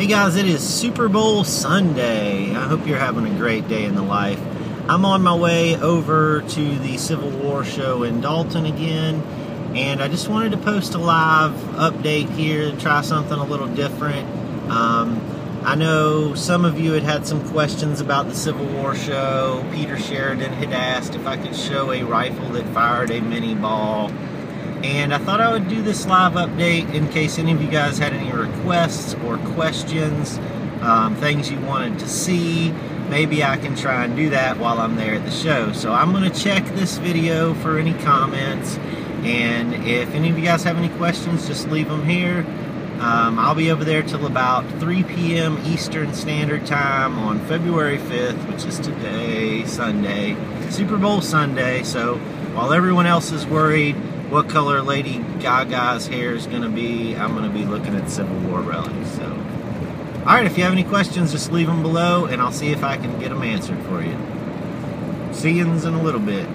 Hey guys, it is Super Bowl Sunday. I hope you're having a great day in the life. I'm on my way over to the Civil War show in Dalton again, and I just wanted to post a live update here, try something a little different. Um, I know some of you had had some questions about the Civil War show. Peter Sheridan had asked if I could show a rifle that fired a Minié ball and I thought I would do this live update in case any of you guys had any requests or questions, um, things you wanted to see. Maybe I can try and do that while I'm there at the show. So I'm going to check this video for any comments, and if any of you guys have any questions, just leave them here. Um, I'll be over there till about 3 p.m. Eastern Standard Time on February 5th, which is today, Sunday, Super Bowl Sunday. So while everyone else is worried, what color Lady Gaga's hair is going to be, I'm going to be looking at Civil War relics. So, all right, if you have any questions, just leave them below, and I'll see if I can get them answered for you. See you in a little bit.